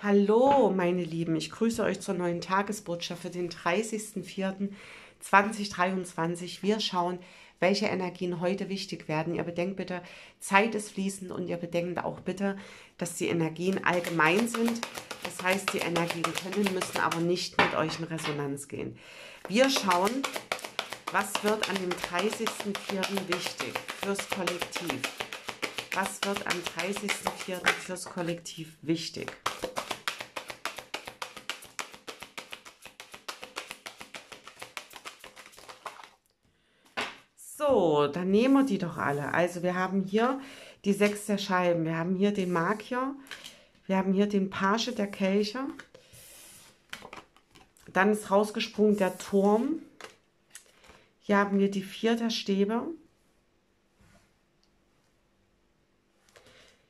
Hallo, meine Lieben, ich grüße euch zur neuen Tagesbotschaft für den 30.04.2023. Wir schauen, welche Energien heute wichtig werden. Ihr bedenkt bitte, Zeit ist fließend und ihr bedenkt auch bitte, dass die Energien allgemein sind. Das heißt, die Energien können, müssen aber nicht mit euch in Resonanz gehen. Wir schauen, was wird an dem 30.04. wichtig fürs Kollektiv. Was wird am 30.04. fürs Kollektiv wichtig? Dann nehmen wir die doch alle. Also wir haben hier die sechs der Scheiben. Wir haben hier den Magier. Wir haben hier den Page der Kelche. Dann ist rausgesprungen der Turm. Hier haben wir die vier der Stäbe.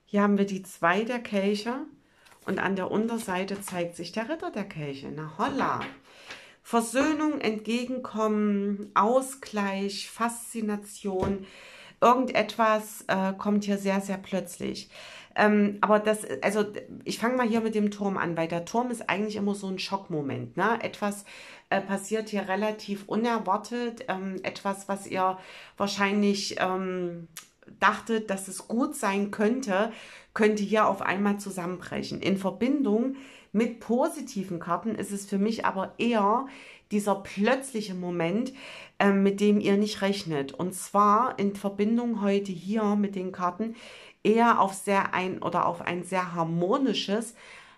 Hier haben wir die zwei der Kelche. Und an der Unterseite zeigt sich der Ritter der Kelche. Na holla! Versöhnung, Entgegenkommen, Ausgleich, Faszination, irgendetwas äh, kommt hier sehr, sehr plötzlich. Ähm, aber das, also ich fange mal hier mit dem Turm an, weil der Turm ist eigentlich immer so ein Schockmoment. Ne? Etwas äh, passiert hier relativ unerwartet, ähm, etwas, was ihr wahrscheinlich ähm, dachtet, dass es gut sein könnte, könnte hier auf einmal zusammenbrechen. In Verbindung mit positiven Karten ist es für mich aber eher dieser plötzliche Moment, äh, mit dem ihr nicht rechnet. Und zwar in Verbindung heute hier mit den Karten eher auf sehr ein oder auf ein sehr harmonisches,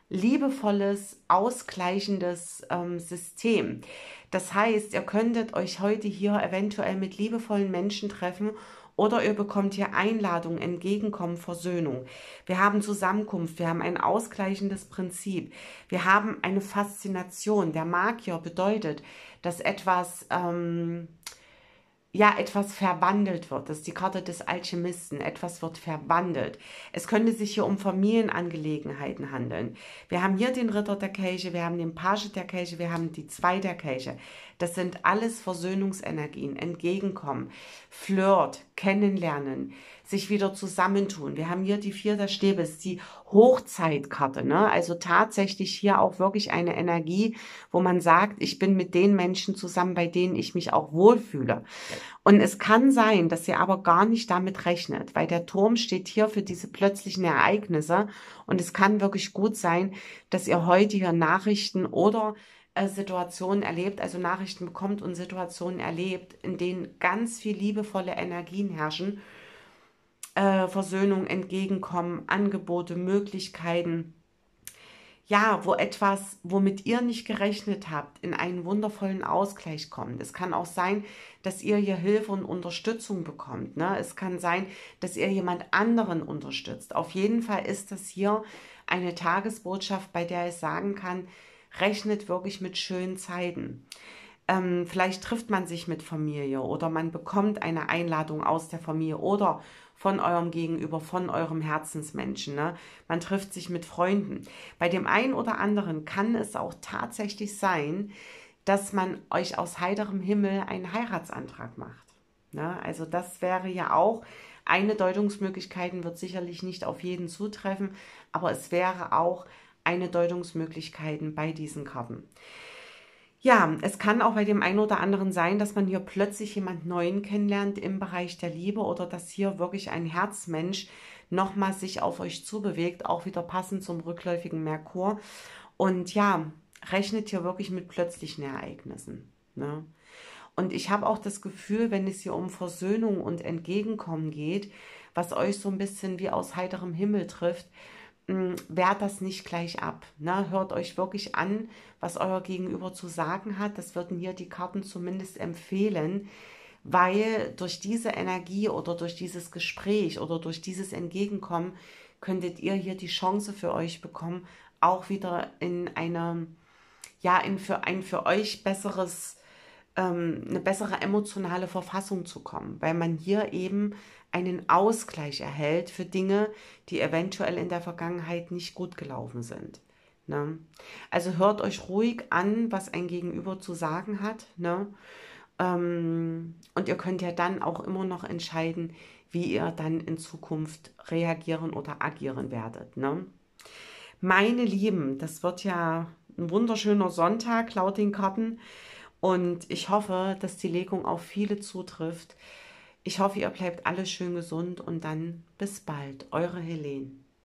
liebevolles, ausgleichendes ähm, System. Das heißt, ihr könntet euch heute hier eventuell mit liebevollen Menschen treffen oder ihr bekommt hier Einladung, Entgegenkommen, Versöhnung. Wir haben Zusammenkunft, wir haben ein ausgleichendes Prinzip, wir haben eine Faszination. Der Magier bedeutet, dass etwas... Ähm, ja, etwas verwandelt wird. Das ist die Karte des Alchemisten. Etwas wird verwandelt. Es könnte sich hier um Familienangelegenheiten handeln. Wir haben hier den Ritter der Kelche, wir haben den Page der Kelche, wir haben die Zwei der Kelche. Das sind alles Versöhnungsenergien, Entgegenkommen, Flirt, Kennenlernen, sich wieder zusammentun. Wir haben hier die Vier der Stäbe, ist die Hochzeitkarte. Ne? Also tatsächlich hier auch wirklich eine Energie, wo man sagt, ich bin mit den Menschen zusammen, bei denen ich mich auch wohlfühle. Und es kann sein, dass ihr aber gar nicht damit rechnet, weil der Turm steht hier für diese plötzlichen Ereignisse. Und es kann wirklich gut sein, dass ihr heute hier Nachrichten oder Situationen erlebt, also Nachrichten bekommt und Situationen erlebt, in denen ganz viel liebevolle Energien herrschen äh, Versöhnung entgegenkommen, Angebote, Möglichkeiten. Ja, wo etwas, womit ihr nicht gerechnet habt, in einen wundervollen Ausgleich kommt. Es kann auch sein, dass ihr hier Hilfe und Unterstützung bekommt. Ne? Es kann sein, dass ihr jemand anderen unterstützt. Auf jeden Fall ist das hier eine Tagesbotschaft, bei der ich sagen kann, rechnet wirklich mit schönen Zeiten. Ähm, vielleicht trifft man sich mit Familie oder man bekommt eine Einladung aus der Familie oder von eurem Gegenüber, von eurem Herzensmenschen. Ne? Man trifft sich mit Freunden. Bei dem einen oder anderen kann es auch tatsächlich sein, dass man euch aus heiterem Himmel einen Heiratsantrag macht. Ne? Also das wäre ja auch eine Deutungsmöglichkeit, wird sicherlich nicht auf jeden zutreffen, aber es wäre auch eine Deutungsmöglichkeit bei diesen Karten. Ja, es kann auch bei dem einen oder anderen sein, dass man hier plötzlich jemand Neuen kennenlernt im Bereich der Liebe oder dass hier wirklich ein Herzmensch nochmal sich auf euch zubewegt, auch wieder passend zum rückläufigen Merkur. Und ja, rechnet hier wirklich mit plötzlichen Ereignissen. Ne? Und ich habe auch das Gefühl, wenn es hier um Versöhnung und Entgegenkommen geht, was euch so ein bisschen wie aus heiterem Himmel trifft, wehrt das nicht gleich ab. Ne? Hört euch wirklich an, was euer Gegenüber zu sagen hat. Das würden hier die Karten zumindest empfehlen, weil durch diese Energie oder durch dieses Gespräch oder durch dieses Entgegenkommen könntet ihr hier die Chance für euch bekommen, auch wieder in eine, ja, in für ein für euch besseres, ähm, eine bessere emotionale Verfassung zu kommen, weil man hier eben einen Ausgleich erhält für Dinge, die eventuell in der Vergangenheit nicht gut gelaufen sind. Ne? Also hört euch ruhig an, was ein Gegenüber zu sagen hat. Ne? Ähm, und ihr könnt ja dann auch immer noch entscheiden, wie ihr dann in Zukunft reagieren oder agieren werdet. Ne? Meine Lieben, das wird ja ein wunderschöner Sonntag laut den Karten. Und ich hoffe, dass die Legung auf viele zutrifft. Ich hoffe, ihr bleibt alle schön gesund und dann bis bald. Eure Helene.